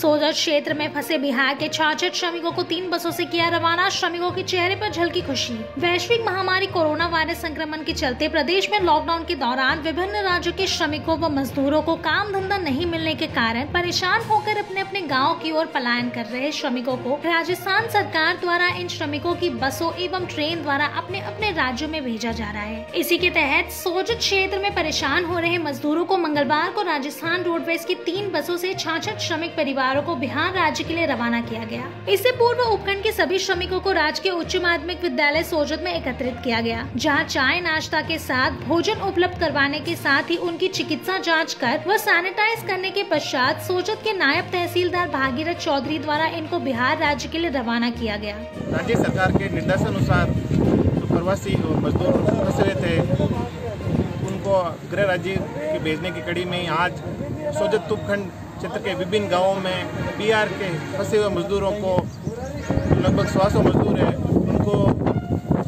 सोजत क्षेत्र में फंसे बिहार के छाछठ श्रमिकों को तीन बसों से किया रवाना। श्रमिकों के चेहरे पर झलकी खुशी। वैश्विक महामारी कोरोना वायरस संक्रमण के चलते प्रदेश में लॉकडाउन के दौरान विभिन्न राज्यों के श्रमिकों व मजदूरों को काम धंधा नहीं मिलने के कारण परेशान होकर अपने अपने गाँव की ओर पलायन कर रहे श्रमिकों को राजस्थान सरकार द्वारा इन श्रमिकों की बसों एवं ट्रेन द्वारा अपने अपने राज्यों में भेजा जा रहा है। इसी के तहत सोजत क्षेत्र में परेशान हो रहे मजदूरों को मंगलवार को राजस्थान रोडवेज़ की तीन बसों से छाछठ श्रमिक परिवार परिवारों को बिहार राज्य के लिए रवाना किया गया। इससे पूर्व उपखंड के सभी श्रमिकों को राजकीय उच्च माध्यमिक विद्यालय सोजत में एकत्रित किया गया, जहाँ चाय नाश्ता के साथ भोजन उपलब्ध करवाने के साथ ही उनकी चिकित्सा जाँच कर व सैनिटाइज करने के पश्चात सोजत के नायब तहसीलदार भागीरथ चौधरी द्वारा इनको बिहार राज्य के लिए रवाना किया गया। राज्य सरकार के निर्देशानुसार प्रवासी मजदूर फंसे हुए उनको गृह राज्य के भेजने की कड़ी में आज सोजत तुपखंड क्षेत्र के विभिन्न गाँवों में बिहार के फंसे हुए मजदूरों को लगभग सवा सौ मजदूर है। उनको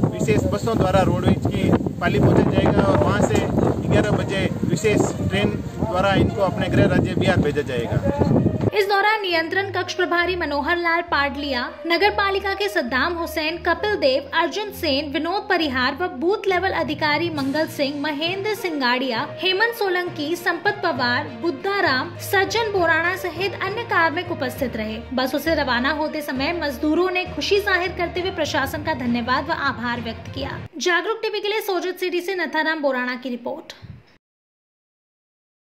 विशेष बसों द्वारा रोडवेज़ की पाली पहुँचा जाएगा और वहाँ से 11 बजे विशेष ट्रेन द्वारा इनको अपने गृह राज्य बिहार भेजा जाएगा। इस दौरान नियंत्रण कक्ष प्रभारी मनोहर लाल पाडलिया नगर पालिका के सद्दाम हुसैन, कपिल देव, अर्जुन सेन, विनोद परिहार व बूथ लेवल अधिकारी मंगल सिंह, महेंद्र सिंगाड़िया, हेमंत सोलंकी, संपत पवार, बुद्धा राम, सज्जन बोराना सहित अन्य कार्मिक उपस्थित रहे। बसों से रवाना होते समय मजदूरों ने खुशी ज़ाहिर करते हुए प्रशासन का धन्यवाद व आभार व्यक्त किया। जागरूक टीवी के लिए सोजत सिटी ऐसी नथाराम बोराना की रिपोर्ट।